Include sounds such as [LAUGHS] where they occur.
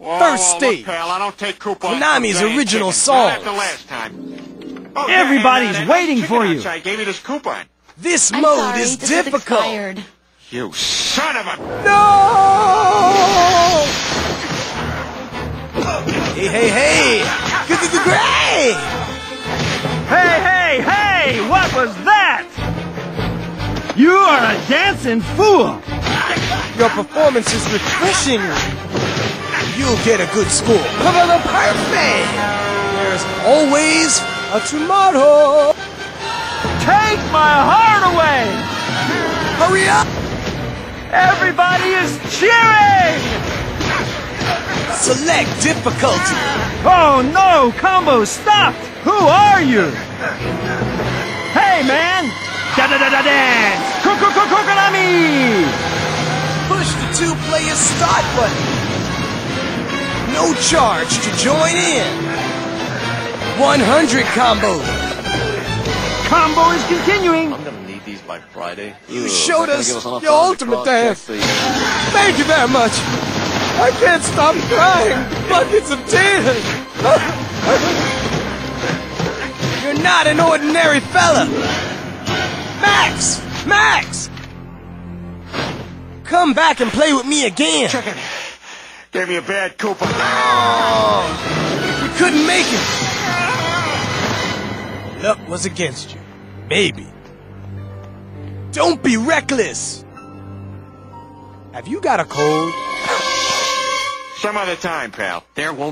Whoa, First whoa, stage. Look, pal, I don't take coupons. from Konami's original song. Not after last time. Oh, Everybody's yeah, and, that waiting for you. I gave you this coupon. This I'm mode sorry, is this difficult. expired. You son of a... No! Hey, hey, hey! Great! Hey, hey, hey! What was that? You are a dancing fool! Your performance is refreshing. You'll get a good score. Perfect! There's always a tomorrow. Take my heart away! Hurry up! Everybody is cheering! Select difficulty. Oh no, combo stopped! Who are you? Hey man! Da da da da dance! Konami! Push the two-player start button. No charge to join in. 100 combo. Combo is continuing! I'm gonna need these by Friday. You Ugh, showed not gonna us give your ultimate dance. Thank you very much. I can't stop crying. Buckets of tears. [LAUGHS] You're not an ordinary fella. Max! Max! Come back and play with me again. Gave me a bad coupon. Oh, you couldn't make it. Luck was against you. Maybe. Don't be reckless. Have you got a cold? Some other time, pal. There won't